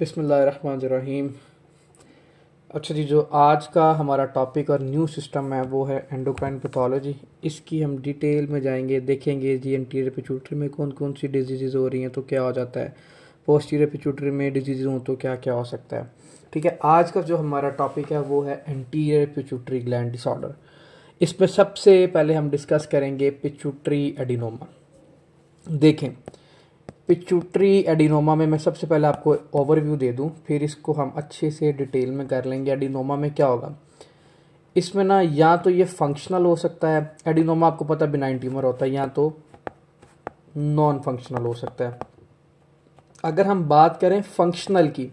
बिसमीम अच्छा जी, जो आज का हमारा टॉपिक और न्यू सिस्टम है, वो है एंडोक्राइन पैथोलॉजी इसकी हम डिटेल में जाएँगे, देखेंगे जी एंटीरियर पिचूटरी में कौन कौन सी डिज़ीज़ हो रही हैं तो क्या हो जाता है। पोस्टीरियर पिचूटरी में डिज़ीज़ हों तो क्या क्या हो सकता है। ठीक है, आज का जो हमारा टॉपिक है, वो है एंटीरियर पिचूटरी ग्लैंड डिसऑर्डर इसमें सबसे पहले हम डिस्कस करेंगे पिचूटरी एडिनोमा देखें पिचूट्री एडिनोमा में मैं सबसे पहले आपको ओवरव्यू दे दूँ, फिर इसको हम अच्छे से डिटेल में कर लेंगे एडिनोमा में क्या होगा। इसमें ना या तो ये फंक्शनल हो सकता है, एडिनोमा आपको पता बिनाइन ट्यूमर होता है, या तो नॉन फंक्शनल हो सकता है। अगर हम बात करें फंक्शनल की,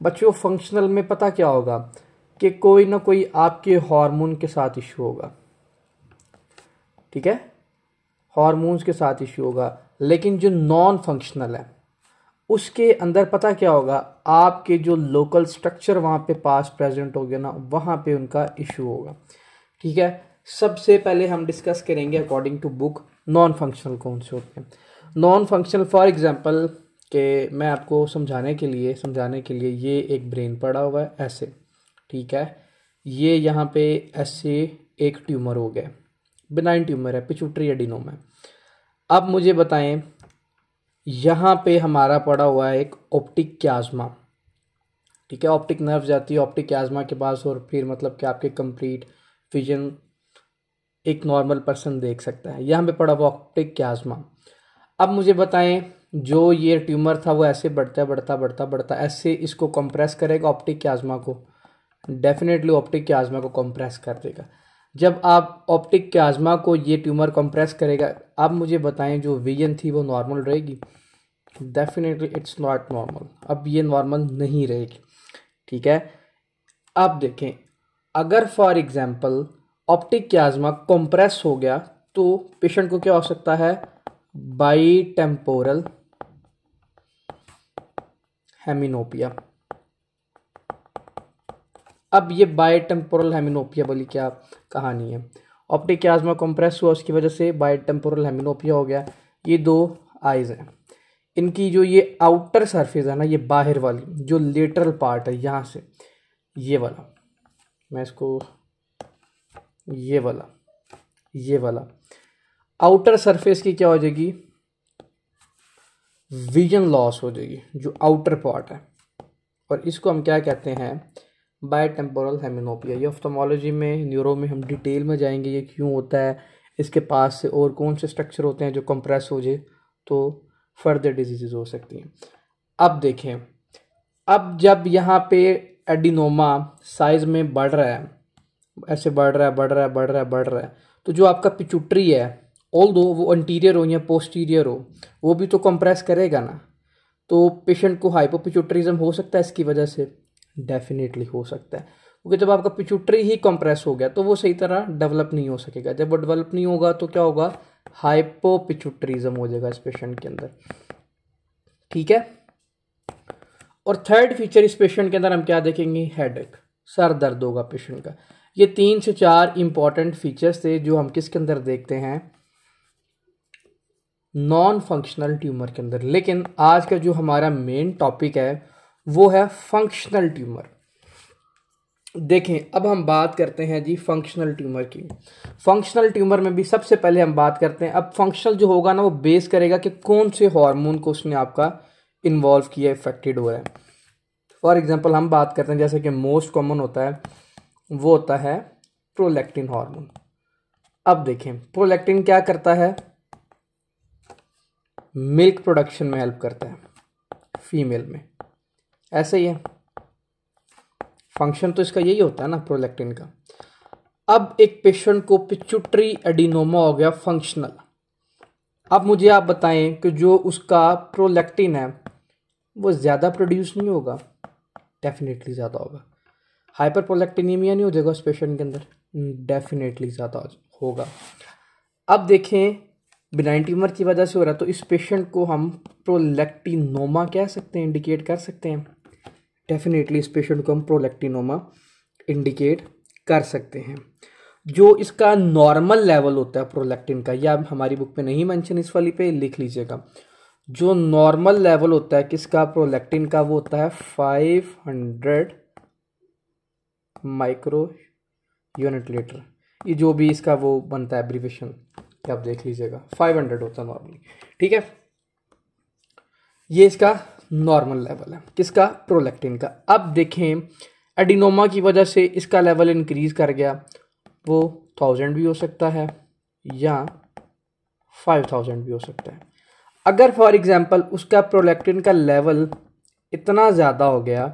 बच्चों फंक्शनल में पता क्या होगा कि कोई ना कोई आपके हार्मोन के साथ इशू होगा। ठीक है? हार्मोन्स के साथ इशू होगा। लेकिन जो नॉन फंक्शनल है, उसके अंदर पता क्या होगा? आपके जो लोकल स्ट्रक्चर वहाँ पे पास प्रेजेंट हो गया ना, वहाँ पे उनका इशू होगा। ठीक है? सबसे पहले हम डिस्कस करेंगे according to book non functional कौन से होते हैं नॉन फंक्शनल फॉर एग्जांपल के मैं आपको समझाने के लिए, समझाने के लिए ये एक ब्रेन पड़ा हुआ है ऐसे ठीक है? ये यहाँ पे ऐसे एक ट्यूमर हो गया। बिनाइन ट्यूमर है पिचुट्री एडिनोम है अब मुझे बताएँ, यहाँ पे हमारा पड़ा हुआ है एक ऑप्टिक क्याजमा ठीक है ऑप्टिक नर्व जाती है ऑप्टिक क्याजमा के पास और फिर मतलब कि आपके कंप्लीट विजन एक नॉर्मल पर्सन देख सकता है। यहाँ पे पड़ा हुआ ऑप्टिक क्याजमा अब मुझे बताएँ, जो ये ट्यूमर था वो ऐसे बढ़ता बढ़ता बढ़ता बढ़ता, ऐसे इसको कंप्रेस करेगा ऑप्टिक क्याजमा को। डेफिनेटली ऑप्टिक क्याजमा को कंप्रेस कर देगा। जब आप ऑप्टिक क्याजमा को ये ट्यूमर कंप्रेस करेगा अब मुझे बताएँ जो विजन थी वो नॉर्मल रहेगी? डेफिनेटली इट्स नॉट नॉर्मल अब ये नॉर्मल नहीं रहेगी। ठीक है? अब देखें, अगर for example optic chiasma compress हो गया तो पेशेंट को क्या हो सकता है? बाई टेम्पोरल हेमिनोपिया अब ये बाय टेम्पोरल हेमिनोपिया वाली क्या कहानी है? ऑप्टिक क्याजमा कंप्रेस हुआ, उसकी वजह से बाय टेम्पोरल हेमिनोपिया हो गया। ये दो आइज़ हैं। इनकी जो ये आउटर सरफेस है ना, ये बाहर वाली, जो लेटरल पार्ट है, यहाँ से, ये वाला। मैं इसको, ये वाला ये वाला। आउटर सरफेस की क्या हो जाएगी? विजन लॉस हो जाएगी, जो आउटर पार्ट है। और इसको हम क्या कहते हैं? बाय टेम्पोरल हेमिनोपिया ये ऑफ्थोमोलॉजी में न्यूरो में हम डिटेल में जाएँगे ये क्यों होता है, इसके पास से और कौन से स्ट्रक्चर होते हैं जो कंप्रेस हो जाए तो फर्दर डिज़ीज़ हो सकती हैं। अब देखें, अब जब यहाँ पे एडिनोमा साइज़ में बढ़ रहा है, ऐसे बढ़ रहा है, बढ़ रहा है, बढ़ रहा है, बढ़ रहा है तो जो आपका पिचुट्री है ऑल दो वो अंटीरियर हो या पोस्टीरियर हो, वो भी तो कंप्रेस करेगा ना तो पेशेंट को हाइपोपिचुट्रिज्म हो सकता है इसकी वजह से। डेफिनेटली हो सकता है। क्योंकि जब आपका पिचुट्री ही कंप्रेस हो गया तो वो सही तरह डेवलप नहीं हो सकेगा। जब वो डेवलप नहीं होगा तो क्या होगा? हाइपोपिचुट्रिज्म हो जाएगा इस पेशेंट के अंदर। ठीक है? और थर्ड फीचर इस पेशेंट के अंदर हम क्या देखेंगे? हेडेक सर दर्द होगा पेशेंट का। ये तीन से चार इंपॉर्टेंट फीचर्स थे जो हम किसके अंदर देखते हैं? नॉन फंक्शनल ट्यूमर के अंदर। लेकिन आज का जो हमारा मेन टॉपिक है वो है फंक्शनल ट्यूमर देखें, अब हम बात करते हैं जी फंक्शनल ट्यूमर की। फंक्शनल ट्यूमर में भी सबसे पहले हम बात करते हैं, अब फंक्शनल जो होगा ना, वो बेस करेगा कि कौन से हार्मोन को उसने आपका इन्वॉल्व किया इफेक्टेड हुआ है। फॉर एग्जांपल हम बात करते हैं, जैसे कि मोस्ट कॉमन होता है, वो होता है प्रोलैक्टिन हार्मोन अब देखें प्रोलैक्टिन क्या करता है? मिल्क प्रोडक्शन में हेल्प करता है फीमेल में। ऐसे ही है। फ़ंक्शन तो इसका यही होता है ना प्रोलेक्टिन का। अब एक पेशेंट को पिचुट्री एडिनोमा हो गया फंक्शनल अब मुझे आप बताएँ कि जो उसका प्रोलेक्टिन है, वो ज़्यादा प्रोड्यूस नहीं होगा? डेफिनेटली ज़्यादा होगा। हाइपर प्रोलेक्टिनीमिया नहीं हो जाएगा उस पेशेंट के अंदर? डेफिनेटली ज़्यादा होगा। अब देखें बिनाइन ट्यूमर की वजह से हो रहा है तो इस पेशेंट को हम प्रोलेक्टिनोमा कह सकते हैं इंडिकेट कर सकते हैं। डेफिनेटली इस पेशेंट को हम प्रोलेक्टिनोमा इंडिकेट कर सकते हैं। जो इसका नॉर्मल लेवल होता है प्रोलेक्टिन का यह हमारी बुक पे नहीं मेंशन इस वाली पे, लिख लीजिएगा। जो नॉर्मल लेवल होता है, किसका प्रोलेक्टिन का, वो होता है five hundred micro unit litre ये जो भी इसका वो बनता है एब्रीवेशन आप देख लीजिएगा। फाइव हंड्रेड होता है नॉर्मली ठीक है? ये इसका नॉर्मल लेवल है। किसका? प्रोलेक्टिन का। अब देखें एडिनोमा की वजह से इसका लेवल इंक्रीज कर गया। वो थाउज़ेंड भी हो सकता है या फाइव थाउज़ेंड भी हो सकता है। अगर फॉर एग्जांपल उसका प्रोलेक्टिन का लेवल इतना ज़्यादा हो गया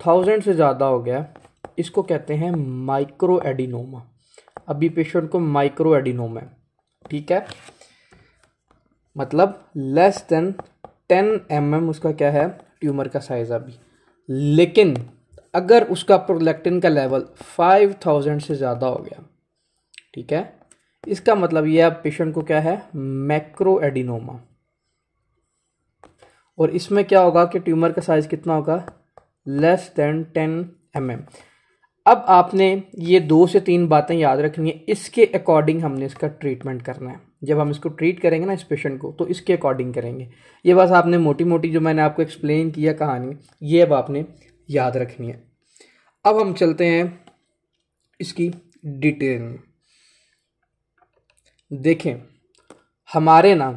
थाउज़ेंड से ज़्यादा हो गया, इसको कहते हैं माइक्रो एडिनोमा अभी पेशेंट को माइक्रो एडिनोमा ठीक है? मतलब less than ten M mm उसका क्या है? ट्यूमर का साइज़ अभी। लेकिन अगर उसका प्रोलेक्टिन का लेवल फाइव थाउज़ेंड से ज़्यादा हो गया, ठीक है? इसका मतलब यह अब पेशेंट को क्या है? मैक्रो एडिनोमा और इसमें क्या होगा कि ट्यूमर का साइज़ कितना होगा? Less than ten m mm. अब आपने ये दो से तीन बातें याद रखनी है। इसके अकॉर्डिंग हमने इसका ट्रीटमेंट करना है। जब हम इसको ट्रीट करेंगे ना, इस पेशेंट को तो इसके अकॉर्डिंग करेंगे। ये बस आपने मोटी मोटी जो मैंने आपको एक्सप्लेन किया कहानी, ये अब आपने याद रखनी है। अब हम चलते हैं इसकी डिटेल में देखें, हमारे ना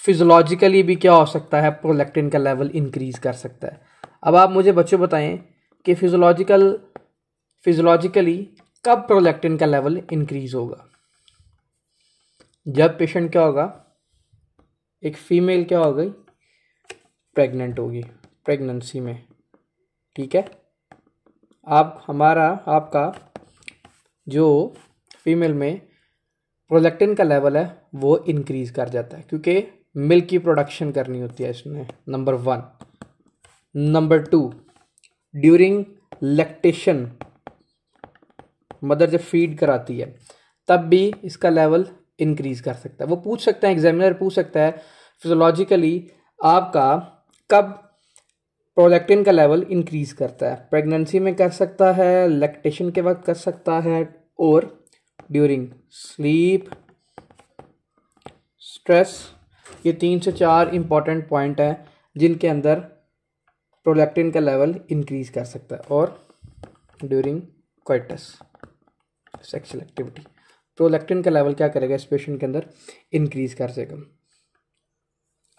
फिजोलॉजिकली भी क्या हो सकता है प्रोलेक्टिन का लेवल इंक्रीज कर सकता है। अब आप मुझे बच्चों बताएँ कि फिजोलॉजिकल फिजोलॉजिकली कब प्रोलेक्टिन का लेवल इंक्रीज होगा? जब पेशेंट क्या होगा? एक फीमेल क्या हो गई? प्रेग्नेंट होगी प्रेगनेंसी में। ठीक है? आप, हमारा, आपका जो फीमेल में प्रोलेक्टिन का लेवल है, वो इंक्रीज कर जाता है, क्योंकि मिल्क की प्रोडक्शन करनी होती है इसमें number one number two during lactation mother जब फ़ीड कराती है, तब भी इसका लेवल इंक्रीज कर सकता है। वो पूछ सकता है एग्जामिनर पूछ सकता है फिजोलॉजिकली आपका कब प्रोलेक्टिन का लेवल इंक्रीज करता है। प्रेगनेंसी में कर सकता है लैक्टेशन के वक्त कर सकता है, और ड्यूरिंग स्लीप स्ट्रेस ये तीन से चार इंपॉर्टेंट पॉइंट हैं जिनके अंदर प्रोलेक्टिन का लेवल इंक्रीज कर सकता है, और during coitus sexual activity prolactin का लेवल क्या करेगा इस पेशेंट के अंदर? इंक्रीज कर देगा।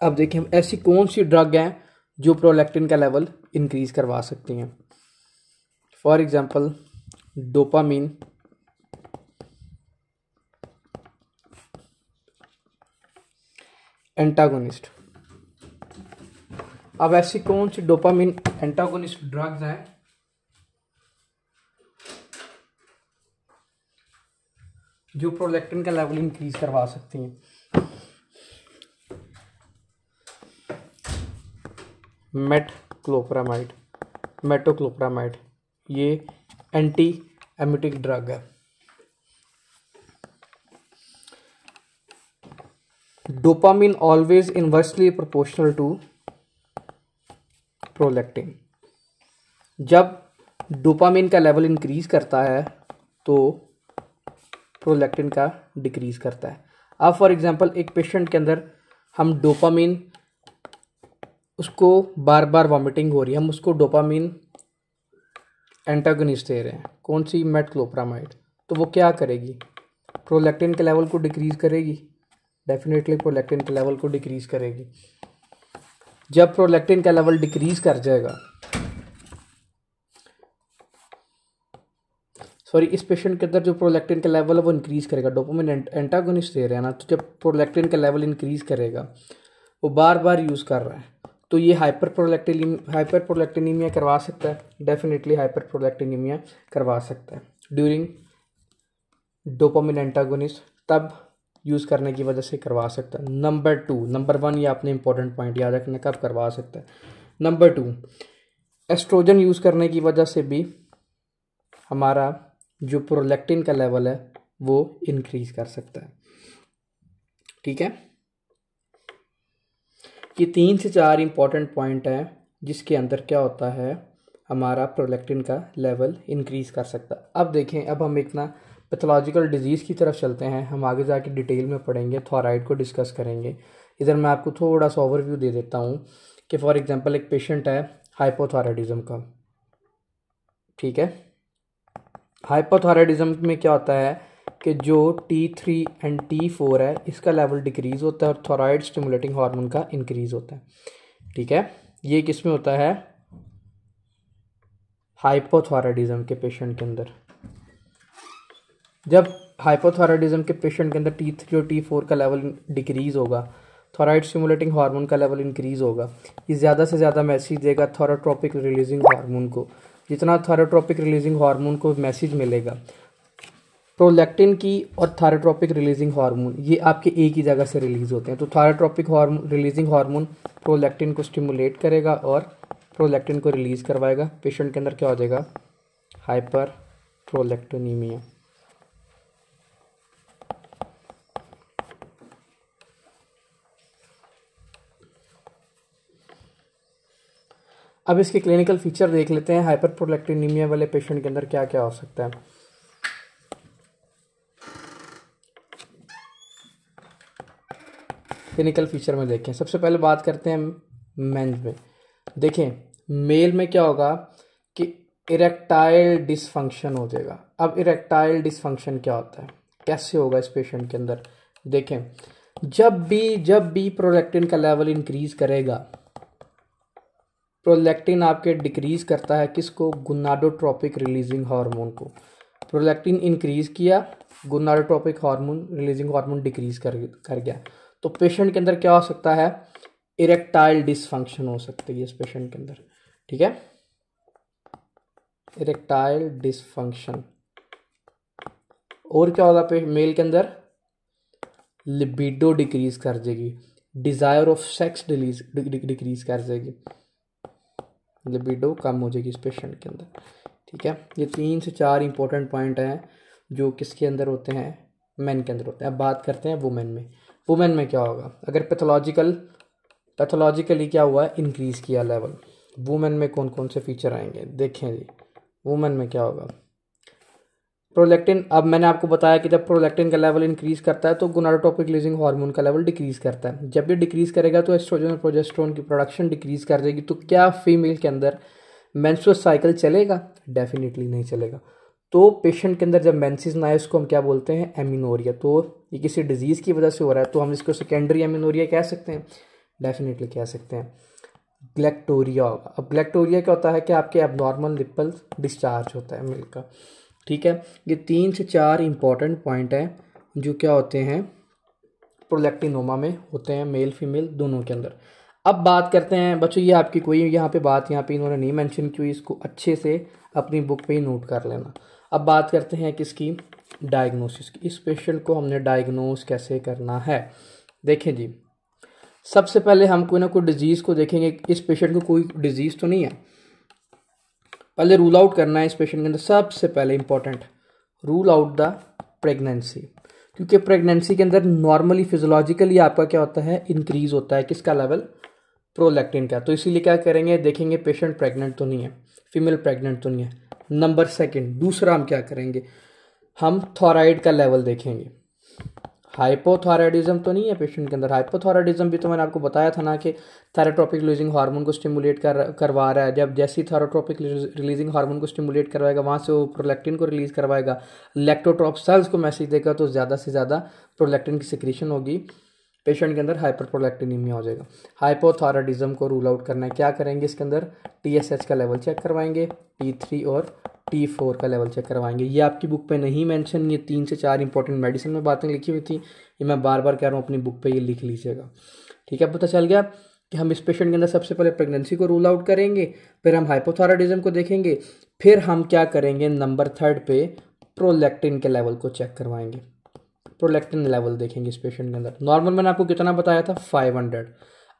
अब देखिए ऐसी कौन सी ड्रग हैं जो प्रोलेक्टिन का लेवल इंक्रीज करवा सकती हैं? फॉर एग्जांपल डोपामीन एंटागोनिस्ट अब ऐसी कौन सी डोपामीन एंटागोनिस्ट ड्रग्स हैं जो प्रोलेक्टिन का लेवल इंक्रीज करवा सकती हैं। मेटक्लोप्रामाइड मेटोक्लोप्रामाइड ये एंटी एमिटिक ड्रग है। Dopamine always inversely proportional to prolactin जब डोपामिन का लेवल इंक्रीज करता है तो प्रोलेक्टिन का डिक्रीज करता है। अब फॉर एग्जांपल एक पेशेंट के अंदर हम डोपामीन उसको बार बार वॉमिटिंग हो रही है, हम उसको डोपामीन एंटागनिस्ट दे रहे हैं। कौन सी? मेटक्लोप्रामाइड तो वो क्या करेगी? प्रोलेक्टिन के लेवल को डिक्रीज करेगी। डेफिनेटली प्रोलेक्टिन के लेवल को डिक्रीज करेगी। जब प्रोलेक्टिन का लेवल डिक्रीज कर जाएगा सॉरी इस पेशेंट के अंदर जो प्रोलेक्टिन का लेवल है, वो इंक्रीज करेगा। डोपोमिन एंटागोनिस्ट दे रहे हैं ना तो जब प्रोलेक्टिन का लेवल इंक्रीज करेगा, वो बार बार यूज़ कर रहा है। तो ये हाइपर प्रोलेक्टिन हाइपर प्रोलेक्टिनीमिया करवा सकता है। डेफिनेटली हाइपर प्रोलेक्टिनीमिया करवा सकता है। ड्यूरिंग डोपामिन एंटागोनिस्ट तब यूज़ करने की वजह से करवा सकता है। नंबर टू नंबर वन ये आपने इंपॉर्टेंट पॉइंट याद रखना कब करवा सकता है। नंबर टू एस्ट्रोजन यूज़ करने की वजह से भी हमारा जो प्रोलेक्टिन का लेवल है, वो इंक्रीज कर सकता है। ठीक है? ये तीन से चार इंपॉर्टेंट पॉइंट हैं, जिसके अंदर क्या होता है, हमारा प्रोलेक्टिन का लेवल इंक्रीज कर सकता है। अब देखें, अब हम एक ना पैथोलॉजिकल डिज़ीज़ की तरफ़ चलते हैं। हम आगे जाके डिटेल में पढ़ेंगे थॉराइड को डिस्कस करेंगे। इधर मैं आपको थोड़ा सा ओवरव्यू दे देता हूँ कि फॉर एग्जांपल एक पेशेंट है हाइपोथायराइडिज्म का। ठीक है? हाइपोथायराइडिज्म में क्या होता है कि जो T three and T four है, इसका लेवल डिक्रीज होता है और थॉराइड स्टिमुलेटिंग हार्मोन का इंक्रीज होता है। ठीक है? ये किसमें होता है? हाइपोथायराइडिज्म के पेशेंट के अंदर। जब हाइपोथायराइडिज्म के पेशेंट के अंदर टी थ्री और टी फोर का लेवल डिक्रीज होगा थॉराइड स्टिमुलेटिंग हार्मोन का लेवल इंक्रीज होगा, ये ज़्यादा से ज़्यादा मैसेज देगा थॉराट्रोपिक रिलीजिंग हार्मोन को। जितना थायरोट्रॉपिक रिलीजिंग हार्मोन को मैसेज मिलेगा। प्रोलैक्टिन की और थायरोट्रॉपिक रिलीजिंग हार्मोन ये आपके एक ही जगह से रिलीज़ होते हैं। तो thyrotropic hormone releasing hormone prolactin को स्टिमुलेट करेगा और प्रोलैक्टिन को रिलीज़ करवाएगा। पेशेंट के अंदर क्या हो जाएगा? हाइपर प्रोलैक्टोनीमिया अब इसके क्लिनिकल फीचर देख लेते हैं हाइपर प्रोलैक्टिनीमिया वाले पेशेंट के अंदर क्या क्या हो सकता है। क्लिनिकल फीचर में देखें। सबसे पहले बात करते हैं मेंस में। देखें मेल में क्या होगा कि इरेक्टाइल डिसफंक्शन हो जाएगा। अब इरेक्टाइल डिसफंक्शन क्या होता है? कैसे होगा इस पेशेंट के अंदर? देखें, जब भी जब भी प्रोलेक्टिन का लेवल इंक्रीज करेगा प्रोलेक्टिन आपके डिक्रीज करता है किसको? गुनाडोट्रोपिक रिलीजिंग हार्मोन को। प्रोलेक्टिन इंक्रीज किया, gonadotropic hormone releasing hormone decrease कर कर गया। तो पेशेंट के अंदर क्या हो सकता है? इरेक्टाइल डिसफंक्शन हो सकती है इस पेशेंट के अंदर। ठीक है? इरेक्टाइल डिसफंक्शन और क्या होगा मेल के अंदर? लिबिडो डिक्रीज कर देगी। डिज़ायर ऑफ़ सेक्स डिक्रीज कर देगी। लिबिडो कम हो जाएगी इस पेशेंट के अंदर। ठीक है? ये तीन से चार इंपॉर्टेंट पॉइंट हैं जो किसके अंदर होते हैं? मैन के अंदर होते हैं। अब बात करते हैं वुमेन में। वुमेन में क्या होगा? अगर पैथोलॉजिकल पैथोलॉजिकली क्या हुआ? है इंक्रीज़ किया लेवल वुमेन में कौन कौन से फीचर आएँगे? देखें जी। वुमेन में क्या होगा? प्रोलेक्टिन, अब मैंने आपको बताया कि जब प्रोलेक्टिन का लेवल इंक्रीज करता है तो गुनाडोटॉपिक लिजिंग हार्मोन का लेवल डिक्रीज करता है। जब ये डिक्रीज करेगा तो एस्ट्रोजन और प्रोजेस्ट्रोन की प्रोडक्शन डिक्रीज कर देगी तो क्या फीमेल के अंदर मेंस्ट्रुअल साइकिल चलेगा? डेफिनेटली नहीं चलेगा। तो पेशेंट के अंदर जब मेंसिस ना आए, उसको हम क्या बोलते हैं? एमिनोरिया तो ये किसी डिज़ीज़ की वजह से हो रहा है तो हम इसको सेकेंडरी एमिनोरिया कह सकते हैं। डेफिनेटली कह सकते हैं। ग्लैक्टोरिया होगा। अब ग्लैक्टोरिया क्या होता है? कि आपके नॉर्मल निप्पल डिस्चार्ज होता है मिल्क का। ठीक है? ये तीन से चार इंपॉर्टेंट पॉइंट हैं जो क्या होते हैं? प्रोलेक्टिनोमा में होते हैं मेल फीमेल दोनों के अंदर। अब बात करते हैं, बच्चों, ये आपकी कोई यहाँ पे बात यहाँ पे इन्होंने नहीं मेंशन की हुई, इसको अच्छे से अपनी बुक पे ही नोट कर लेना। अब बात करते हैं किसकी? डायग्नोसिस की। इस पेशेंट को हमने डायग्नोस कैसे करना है? देखें जी। सबसे पहले हम कोई ना कोई डिज़ीज़ को देखेंगे। इस पेशेंट को कोई डिज़ीज़ तो नहीं है। पहले रूल आउट करना है इस पेशेंट के अंदर, सबसे पहले important rule out the pregnancy क्योंकि प्रेगनेंसी के अंदर नॉर्मली फिजोलॉजिकली आपका क्या होता है? इंक्रीज होता है। किसका लेवल प्रोलैक्टिन का। तो इसीलिए क्या करेंगे? देखेंगे पेशेंट प्रेग्नेंट तो नहीं है। फीमेल प्रेग्नेंट तो नहीं है। नंबर सेकंड दूसरा हम क्या करेंगे? हम थॉराइड का लेवल देखेंगे। हाइपोथॉराइडिज्म तो नहीं है पेशेंट के अंदर। हाइपोथॉराइडिज्म भी तो मैंने आपको बताया था ना कि थैराट्रोपिक रिलीजिंग हार्मोन को स्टिमुलेट कर, करवा रहा है। जब जैसी थैराट्रोपिक रिलीजिंग हार्मोन को स्टिमुलेट करवाएगा, वहाँ से वो प्रोलेक्टिन को रिलीज़ करवाएगा। लेक्टोट्रॉप सेल्स को मैसेज देगा तो ज़्यादा से ज़्यादा प्रोलेक्टिन की सिक्रीशन होगी। पेशेंट के अंदर हाइपर प्रोलेक्टिनीमिया हो जाएगा। हाइपोथायराइडिज्म को रूल आउट करना है। क्या करेंगे इसके अंदर? टीएसएच का लेवल चेक करवाएँगे। टी और टी फोर का लेवल चेक करवाएँगे। ये आपकी बुक पे नहीं मेंशन ये तीन से चार इंपॉर्टेंट मेडिसिन में बातें लिखी हुई थी। ये मैं बार बार कह रहा हूँ, अपनी बुक पे ये लिख लीजिएगा। ठीक है पता चल गया कि हम इस पेशेंट के अंदर सबसे पहले प्रेगनेंसी को रूल आउट करेंगे, फिर हम हाइपोथायराइडिज्म को देखेंगे, फिर हम क्या करेंगे नंबर थर्ड पे प्रोलेक्टिन के लेवल को चेक करवाएँगे। प्रोलेक्टिन लेवल देखेंगे इस पेशेंट के अंदर। नॉर्मल मैंने आपको कितना बताया था? फाइव हंड्रेड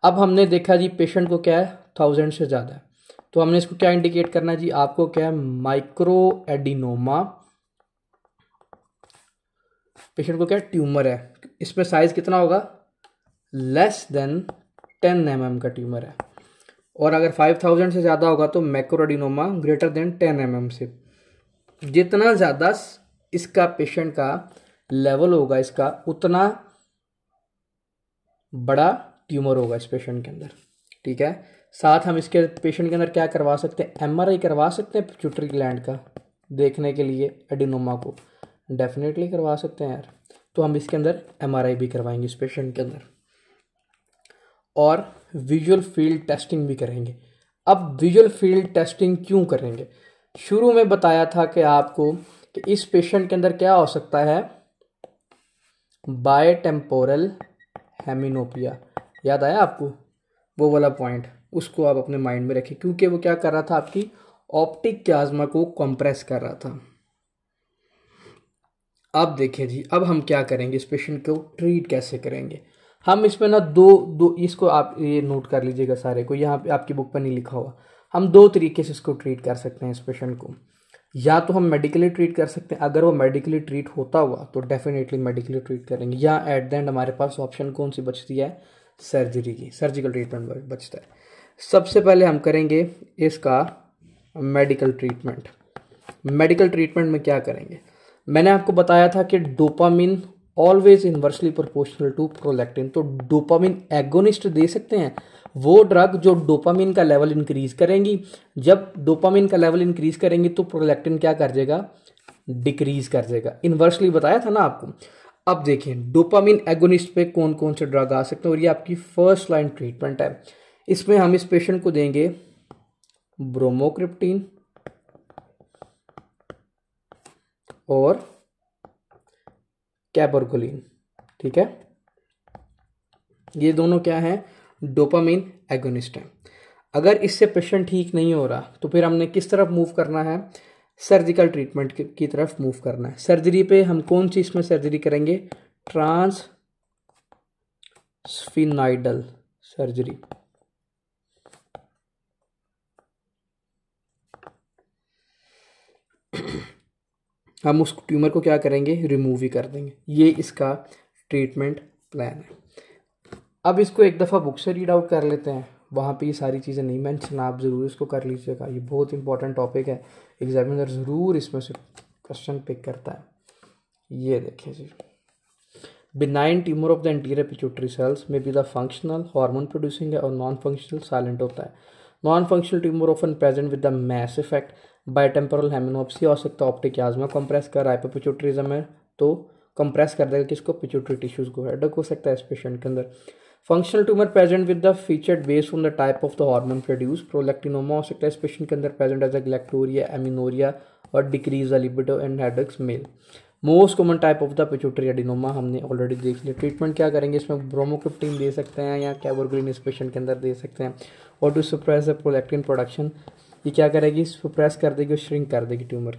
अब हमने देखा जी पेशेंट को क्या है? थाउज़ेंड से ज़्यादा है। तो हमने इसको क्या इंडिकेट करना है जी? आपको क्या है? माइक्रो एडिनोमा पेशेंट को क्या ट्यूमर है। इसमें साइज़ कितना होगा? लेस देन टेन एम का ट्यूमर है। और अगर फाइव थाउज़ेंड से ज़्यादा होगा तो macroadenoma greater than ten M mm से। जितना ज़्यादा इसका पेशेंट का लेवल होगा इसका, उतना बड़ा ट्यूमर होगा इस पेशेंट के अंदर। ठीक है? साथ हम इसके पेशेंट के अंदर क्या करवा सकते हैं? एमआरआई करवा सकते हैं पिट्यूटरी ग्लैंड का, देखने के लिए एडिनोमा को। डेफिनेटली करवा सकते हैं यार। तो हम इसके अंदर एमआरआई भी करवाएँगे इस पेशेंट के अंदर। और विजुअल फ़ील्ड टेस्टिंग भी करेंगे। अब विजुअल फ़ील्ड टेस्टिंग क्यों करेंगे? शुरू में बताया था कि आपको कि इस पेशेंट के अंदर क्या हो सकता है? बाय टेम्पोरल हेमिनोपिया याद आया आपको? वो वाला पॉइंट उसको आप अपने माइंड में रखें क्योंकि वो क्या कर रहा था आपकी ऑप्टिक क्याजमा को कंप्रेस कर रहा था। अब देखिए जी, अब हम क्या करेंगे, इस पेशेंट को ट्रीट कैसे करेंगे? हम इसमें ना दो दो, इसको आप ये नोट कर लीजिएगा सारे को, यहाँ पे आपकी बुक पर नहीं लिखा हुआ। हम दो तरीके से इसको ट्रीट कर सकते हैं इस पेशेंट को। या तो हम मेडिकली ट्रीट कर सकते हैं, अगर वो मेडिकली ट्रीट होता हुआ तो डेफिनेटली मेडिकली ट्रीट करेंगे। या एट द एंड हमारे पास ऑप्शन कौन सी बचती है? सर्जरी की सर्जिकल ट्रीटमेंट बचता है। सबसे पहले हम करेंगे इसका मेडिकल ट्रीटमेंट मेडिकल ट्रीटमेंट में क्या करेंगे? मैंने आपको बताया था कि dopamine always inversely proportional to prolactin तो डोपामिन एगोनिस्ट दे सकते हैं वो ड्रग जो डोपामिन का लेवल इंक्रीज करेंगी। जब डोपामिन का लेवल इंक्रीज करेंगी तो प्रोलैक्टिन क्या कर देगा डिक्रीज कर देगा इन्वर्सली बताया था ना आपको? अब देखिए डोपामिन एगोनिस्ट पे कौन कौन से ड्रग आ सकते हैं और ये आपकी फ़र्स्ट लाइन ट्रीटमेंट है। इसमें हम इस पेशेंट को देंगे ब्रोमोक्रिप्टीन और कैबरगोलिन ठीक है? ये दोनों क्या है? डोपामिन एगोनिस्ट है। अगर इससे पेशेंट ठीक नहीं हो रहा तो फिर हमने किस तरफ़ मूव करना है? सर्जिकल ट्रीटमेंट की तरफ़ मूव करना है। सर्जरी पे हम कौन सी इसमें सर्जरी करेंगे? ट्रांस स्फिनाइडल सर्जरी हम उस ट्यूमर को क्या करेंगे? रिमूव ही कर देंगे। ये इसका ट्रीटमेंट प्लान है। अब इसको एक दफ़ा बुक से रीड आउट कर लेते हैं। वहाँ पे ये सारी चीज़ें नहीं मैंशन आप ज़रूर इसको कर लीजिएगा। ये बहुत इंपॉर्टेंट टॉपिक है। एग्जामिनर ज़रूर इसमें से क्वेश्चन पिक करता है। ये देखिए जी। Benign tumour of the anterior pituitary cells में be the functional hormone producing है और नॉन फंक्शनल साइलेंट होता है। Non functional tumour often present with the mass effect bitemporal hemianopsia हो सकता है ऑप्टिक याजमा कंप्रेस कर हाइपोपिट्यूटरिज्म है तो कंप्रेस कर देगा किसको? पिट्यूटरी टिश्यूज को। हेडक हो सकता है इस पेशेंट के अंदर। Functional tumour present with the featured based from the type of the hormone produce prolactinoma हो सकता है इस पेशेंट के अंदर present as a galactorrhoea amenorrhoea और decrease libido and headaches male most common type of the pituitary adenoma हमने already देख लिया। ट्रीटमेंट क्या करेंगे? इसमें ब्रोमोक्रिप्टीन दे सकते हैं या कैबोरग्रीन इस पेशेंट के अंदर दे सकते हैं। और to suppress the prolactin production ये क्या करेगी? इसको प्रेस कर देगी और श्रिंक कर देगी ट्यूमर